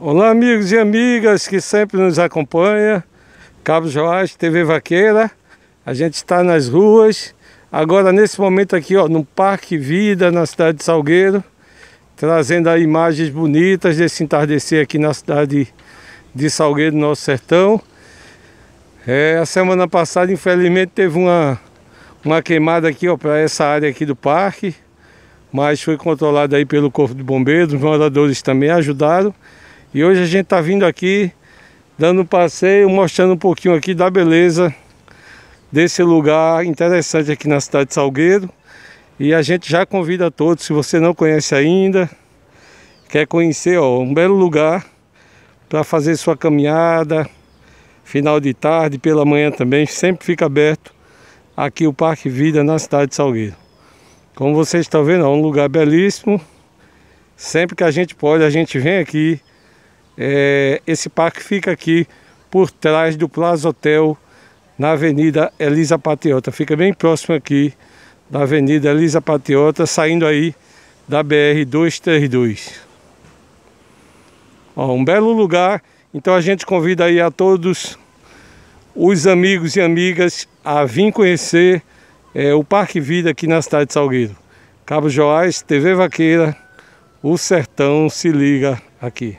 Olá amigos e amigas que sempre nos acompanham. Cabo Joás, TV Vaqueira. A gente está nas ruas. Agora nesse momento aqui ó, no Parque Vida, na cidade de Salgueiro Trazendo aí imagens bonitas desse entardecer aqui na cidade de Salgueiro, nosso sertão. É, A semana passada infelizmente teve uma, uma queimada aqui ó, para essa área aqui do parque mas foi controlado aí pelo Corpo de Bombeiros, os moradores também ajudaram e hoje a gente está vindo aqui, dando um passeio, mostrando um pouquinho aqui da beleza desse lugar interessante aqui na cidade de Salgueiro. E a gente já convida todos, se você não conhece ainda, quer conhecer, ó, um belo lugar para fazer sua caminhada, final de tarde, pela manhã também, sempre fica aberto aqui o Parque Vida na cidade de Salgueiro. Como vocês estão vendo, é um lugar belíssimo. Sempre que a gente pode, a gente vem aqui é, esse parque fica aqui por trás do Plaza Hotel, na Avenida Elisa Patriota. Fica bem próximo aqui da Avenida Elisa Patriota, saindo aí da BR-232. um belo lugar, então a gente convida aí a todos os amigos e amigas a vir conhecer é, o Parque Vida aqui na cidade de Salgueiro. Cabo Joás, TV Vaqueira, o Sertão se liga aqui.